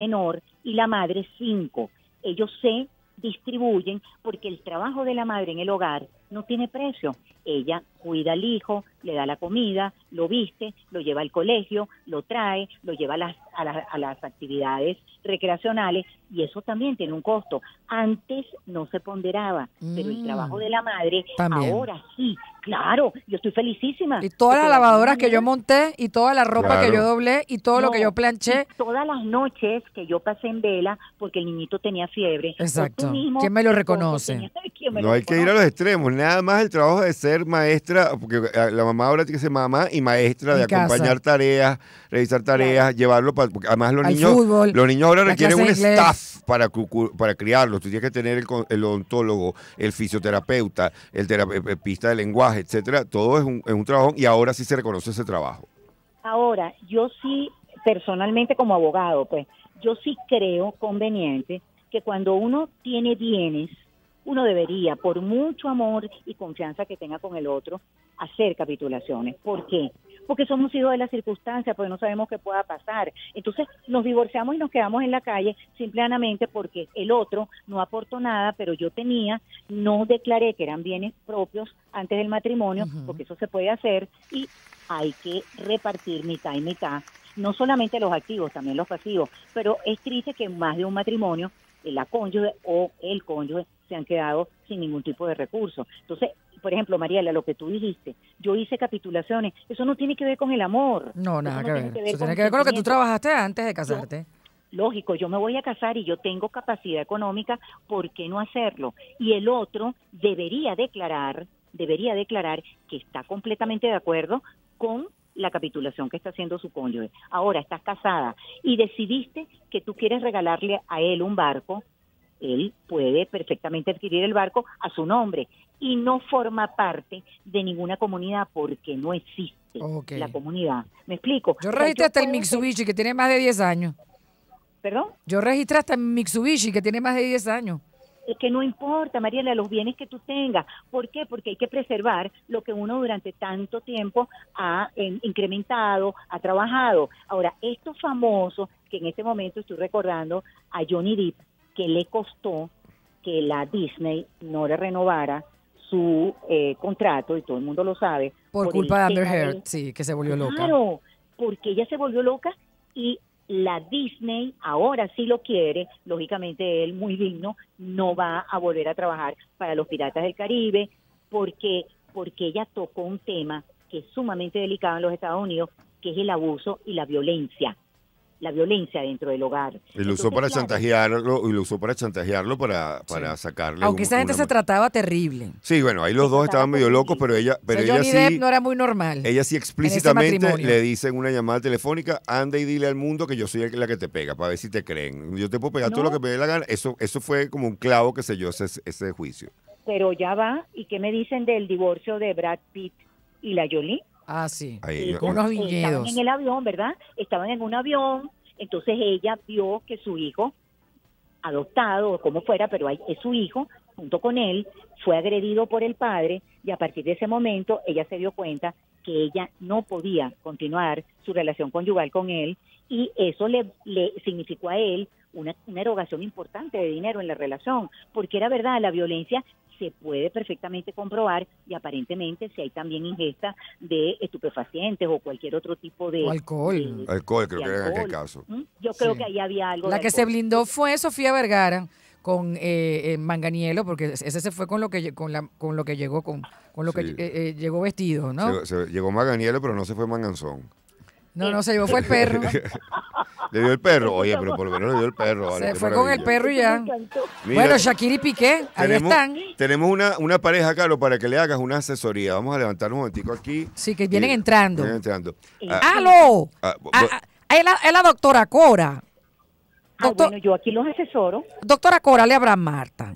menor y la madre cinco. Ellos se distribuyen porque el trabajo de la madre en el hogar no tiene precio. Ella cuida al hijo, le da la comida, lo viste, lo lleva al colegio, lo trae, lo lleva a las, a las, a las actividades recreacionales y eso también tiene un costo. Antes no se ponderaba, pero el Mm. trabajo de la madre También. ahora sí, claro, yo estoy felicísima. Y todas las lavadoras que yo monté y toda la ropa que yo doblé y todo lo que yo planché. todas las noches que yo pasé en vela porque el niñito tenía fiebre. Exacto. mismo, ¿Quién me lo reconoce? tenía- ¿quién me No lo hay que ir a los extremos, nada más el trabajo de ser maestra, porque eh, la mamá ahora tiene que ser mamá y maestra de En casa. acompañar tareas, revisar tareas, llevarlo para, porque además los Al niños, fútbol, los niños ahora requieren un staff para para criarlos. Tú tienes que tener el, el odontólogo, el fisioterapeuta, el terapista de lenguaje, etcétera. Todo es un, es un trabajo y ahora sí se reconoce ese trabajo. Ahora, yo sí, personalmente como abogado, pues, yo sí creo conveniente que cuando uno tiene bienes, uno debería, por mucho amor y confianza que tenga con el otro, hacer capitulaciones. ¿Por qué? Porque somos hijos de las circunstancias, porque no sabemos qué pueda pasar. Entonces nos divorciamos y nos quedamos en la calle simplemente porque el otro no aportó nada, pero yo tenía, no declaré que eran bienes propios antes del matrimonio, porque eso se puede hacer y hay que repartir mitad y mitad, no solamente los activos, también los pasivos, pero es triste que en más de un matrimonio la cónyuge o el cónyuge se han quedado sin ningún tipo de recurso. Entonces, por ejemplo, Mariela, lo que tú dijiste, yo hice capitulaciones, eso no tiene que ver con el amor. No, nada que tiene ver. que ver Eso tiene que ver con lo que tú trabajaste antes de casarte. Lógico, yo me voy a casar y yo tengo capacidad económica, ¿por qué no hacerlo? Y el otro debería declarar, debería declarar que está completamente de acuerdo con la capitulación que está haciendo su cónyuge. Ahora estás casada y decidiste que tú quieres regalarle a él un barco, él puede perfectamente adquirir el barco a su nombre y no forma parte de ninguna comunidad porque no existe la comunidad. ¿Me explico? Yo registré hasta el Mitsubishi que tiene más de 10 años. ¿Perdón? Yo registré hasta el Mitsubishi que tiene más de 10 años. Es que no importa, Mariela, los bienes que tú tengas. ¿Por qué? Porque hay que preservar lo que uno durante tanto tiempo ha eh, incrementado, ha trabajado. Ahora, estos famosos, que en este momento estoy recordando a Johnny Depp, que le costó que la Disney no le renovara su eh, contrato, y todo el mundo lo sabe. Por, culpa de Amber Heard, sí, que se volvió loca. Claro, porque ella se volvió loca y la Disney ahora sí lo quiere, lógicamente él muy digno, no va a volver a trabajar para los Piratas del Caribe porque porque ella tocó un tema que es sumamente delicado en los Estados Unidos, que es el abuso y la violencia, la violencia dentro del hogar. Y lo usó para claro, chantajearlo y lo usó para chantajearlo para, para sacarle. Aunque un- esa gente una se trataba terrible. Sí, bueno, ahí los dos Estaba estaban medio locos, pero ella, pero O sea, ella Johnny sí, Depp no era muy normal. ella sí explícitamente le dice en una llamada telefónica, anda y dile al mundo que yo soy la que te pega, para ver si te creen. Yo te puedo pegar todo lo que me dé la gana. Eso, eso fue como un clavo que selló ese, ese juicio. Pero ya va, ¿y qué me dicen del divorcio de Brad Pitt y la Jolie? Ah, sí. Ahí, Eh, Con unos Estaban viñedos. en el avión, ¿verdad? Estaban en un avión, entonces ella vio que su hijo, adoptado o como fuera, pero hay- es su hijo, junto con él, fue agredido por el padre y a partir de ese momento ella se dio cuenta que ella no podía continuar su relación conyugal con él y eso le, le significó a él una, una erogación importante de dinero en la relación, porque era verdad, la violencia se puede perfectamente comprobar y aparentemente si hay también ingesta de estupefacientes o cualquier otro tipo de O alcohol. de- Alcohol, creo que era en aquel caso. ¿Mm? Yo creo Sí. que ahí había algo. La de que se blindó fue Sofía Vergara con eh, eh, Manganiello, porque ese se fue con lo que con, la, con lo que llegó con, con lo que Sí. eh, eh, llegó vestido, ¿no? Se- se- llegó Maganielo, pero no se fue Manganzón. No, no se llevó fue el perro. Le dio el perro. Oye, pero por lo menos le dio el perro. vale, se fue con el perro y ya. Mira, bueno, Shakira y Piqué, ahí tenemos, están. tenemos una, una pareja, Carlos, para que le hagas una asesoría. Vamos a levantar un momentico aquí. Sí, que vienen Eh, entrando. Vienen entrando. Ah, ¡Aló! ah, Ah, ah, es, la, es la doctora Cora. Ah, Doctor- bueno, yo aquí los asesoro. Doctora Cora, le habla Marta.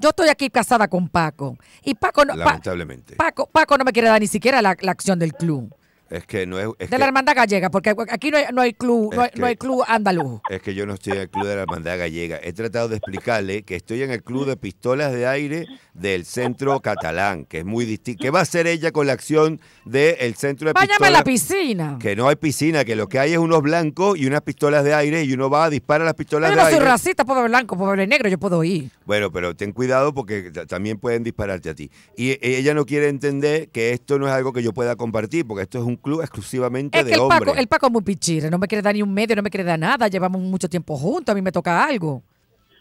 Yo estoy aquí casada con Paco. Y Paco no, Pa- lamentablemente. Paco, Paco no me quiere dar ni siquiera la, la acción del club. Es que no es. es de que- la hermandad gallega, porque aquí no hay, no hay club, no hay, no club andaluz. Es que yo no estoy en el club de la hermandad gallega. He tratado de explicarle que estoy en el club de pistolas de aire del centro catalán, que es muy distinto. ¿Qué va a hacer ella con la acción del centro de Báñame en pistolas? la piscina. Que no hay piscina, que lo que hay es unos blancos y unas pistolas de aire y uno va a disparar las pistolas Yo de no soy aire. racista, pobre blanco, pobre negro, yo puedo ir. Bueno, pero ten cuidado porque ta- también pueden dispararte a ti. Y ella no quiere entender que esto no es algo que yo pueda compartir, porque esto es un club exclusivamente Es de que el hombres. Paco, el Paco es muy pichire, no me quiere dar ni un medio, no me quiere dar nada, llevamos mucho tiempo juntos, a mí me toca algo.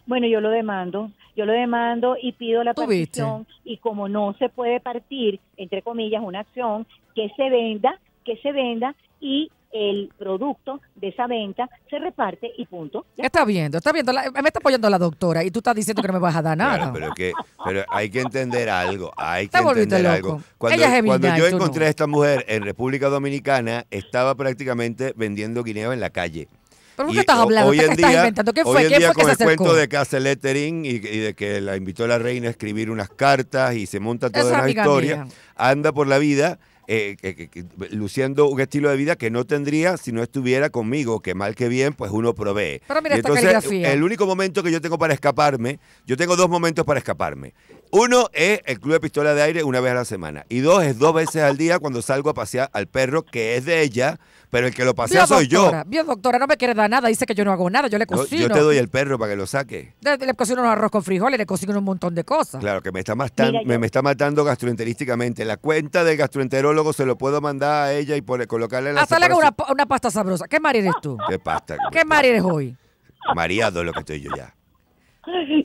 Bueno, yo lo demando, yo lo demando y pido la partición y como no se puede partir, entre comillas, una acción, que se venda, que se venda y el producto de esa venta se reparte y punto. Ya. Está viendo, está viendo, la- me está apoyando la doctora y tú estás diciendo que no me vas a dar nada. Claro, pero, que, pero hay que entender algo, hay que entender loco. algo. Cuando, Ella es cuando yo encontré no. a esta mujer en República Dominicana, estaba prácticamente vendiendo guineo en la calle. ¿Pero Y qué estás hablando? Hoy ¿Qué en estás día, inventando? ¿Quién hoy fue? en ¿Quién día fue que con se el cuento de Castle Lettering y, y de que la invitó la reina a escribir unas cartas y se monta toda Esa una historia, mía. anda por la vida eh, que- luciendo un estilo de vida que no tendría si no estuviera conmigo, que mal que bien, pues uno provee. Pero mira Y esta entonces, caligrafía. el único momento que yo tengo para escaparme, yo tengo dos momentos para escaparme. Uno es el club de pistola de aire una vez a la semana. Y dos es dos veces al día cuando salgo a pasear al perro, que es de ella, pero el que lo pasea soy doctora, yo. vio, doctora, no me quiere dar nada, dice que yo no hago nada, yo le No, cocino. yo te doy el perro para que lo saque. Le, le cocino unos arroz con frijoles, le cocino un montón de cosas. Claro, que me está, matan- Mira, me, yo- me está matando gastroenterísticamente. La cuenta del gastroenterólogo se lo puedo mandar a ella y poner, colocarle la Hasta le hago una, una pasta sabrosa. ¿Qué Mari eres tú? ¿Qué pasta? ¿Qué Mari eres hoy? Mareado lo que estoy yo ya.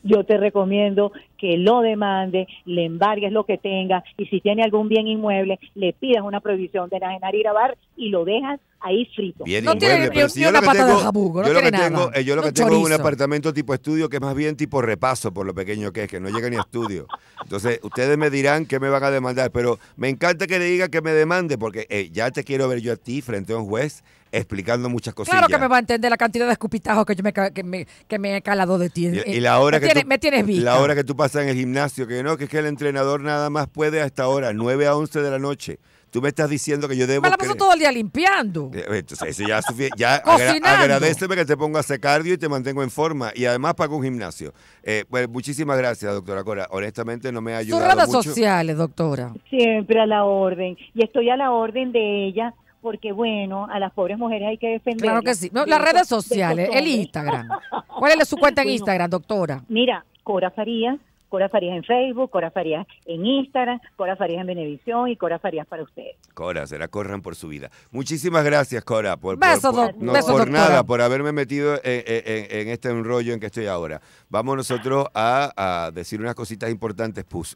Yo te recomiendo que lo demande, le embargues lo que tenga y si tiene algún bien inmueble, le pidas una prohibición de enajenar y grabar y lo dejas ahí frito. Bien No tiene inmueble, ni- pero si yo una lo que pata de tengo, jabugo, no yo lo que tiene tengo, nada. eh, yo lo No que tengo es un apartamento tipo estudio que es más bien tipo repaso por lo pequeño que es, que no llega ni a estudio. Entonces, ustedes me dirán que me van a demandar, pero me encanta que le diga que me demande porque eh, ya te quiero ver yo a ti frente a un juez explicando muchas cosillas. Claro que me va a entender la cantidad de escupitajos que yo me, que me, que me he calado de ti. Y, y la hora me que tienes, tú, me tienes vista. la hora que tú pasas en el gimnasio, que no, que es que el entrenador nada más puede a esta hora, 9 a 11 de la noche. Tú me estás diciendo que yo debo me la paso todo el día limpiando. Eh, Entonces, eso ya Ya agra- agradeceme que te pongo a hacer cardio y te mantengo en forma. Y además pago un gimnasio. Eh, pues muchísimas gracias, doctora Cora. Honestamente no me ha Sus ayudado redes mucho. sociales, doctora. Siempre a la orden. Y estoy a la orden de ella porque, bueno, a las pobres mujeres hay que defender. Claro que sí. No, las redes sociales, el Instagram. ¿Cuál es su cuenta en Bueno. Instagram, doctora? Mira, Cora Farías, Cora Farías en Facebook, Cora Farías en Instagram, Cora Farías en Benevisión y Cora Farías para ustedes. Cora, será corran por su vida. Muchísimas gracias, Cora, por, por- Beso, por- no, beso, por nada, por haberme metido en, en- en este enrollo en que estoy ahora. Vamos nosotros a, a decir unas cositas importantes, Pus.